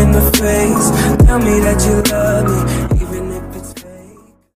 in the face. Tell me that you love me.